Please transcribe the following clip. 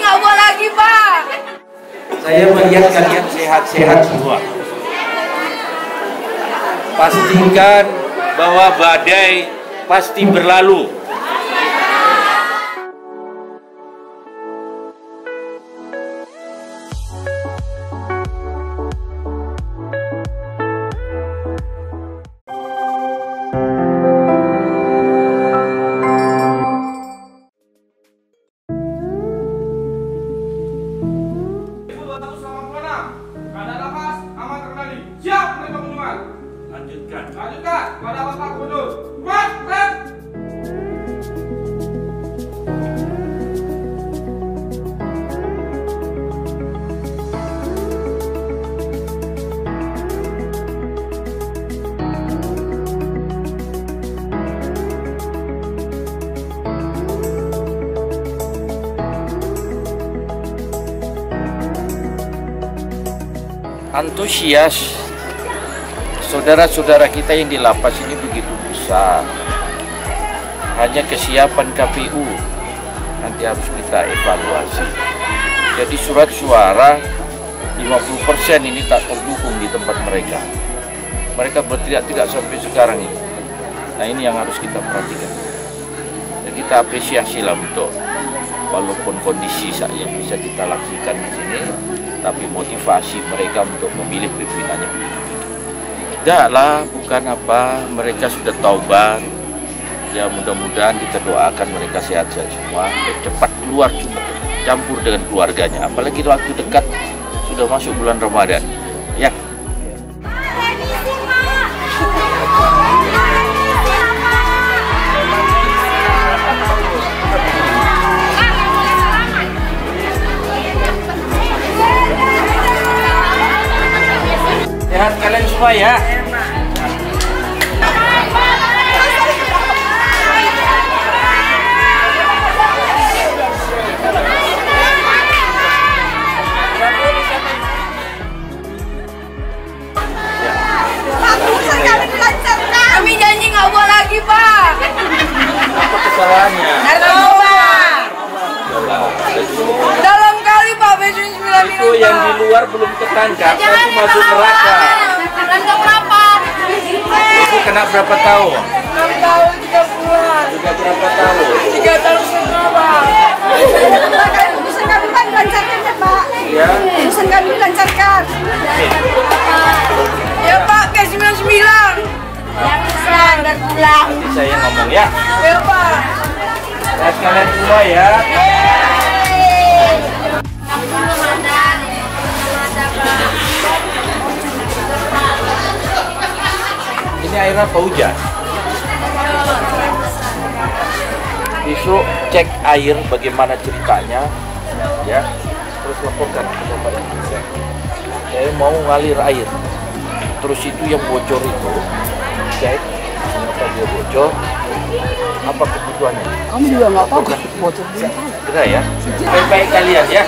nggak buat lagi pak. Saya melihat kalian sehat-sehat semua. Pastikan bahwa badai pasti berlalu. Lanjutkan. Lanjutkan pada Bapak Gubernur. Kuat, keren. Antusias saudara-saudara kita yang di lapas ini begitu besar. Hanya kesiapan KPU nanti harus kita evaluasi. Jadi surat suara 50% ini tak terdukung di tempat mereka. Mereka berteriak tidak sampai sekarang ini. Nah ini yang harus kita perhatikan. Dan kita apresiasi lah untuk walaupun kondisi yang bisa kita lakukan di sini, tapi motivasi mereka untuk memilih pimpinannya Tidaklah, bukan apa, mereka sudah taubat. Ya mudah-mudahan kita doakan mereka sehat-sehat semua, dan cepat keluar campur dengan keluarganya. Apalagi waktu dekat sudah masuk bulan Ramadan. Ya, sehat kalian semua ya. Belum ketangkap, nanti masuk neraka. Berapa? Itu kena berapa tahun? Enam tahun tiga bulan. Sudah berapa tahun? Tiga tahun setengah pak. Urusan kami kan dilancarkan ya Pak. Ya. Urusan kami dilancarkan. Ya pak ke sembilan sembilan. Yang bisa dan pulang. Nanti saya ngomong ya. Ya pak. Sehat kalian semua ya. Apa hujan? Besok cek air bagaimana ceritanya, ya. Terus laporkan ke Bapak. Saya mau ngalir air. Terus itu yang bocor itu, cek kenapa dia bocor, apa kebutuhannya. Kami juga nggak tahu Laporkan. bocor Segera ya. Baik-baik kalian ya.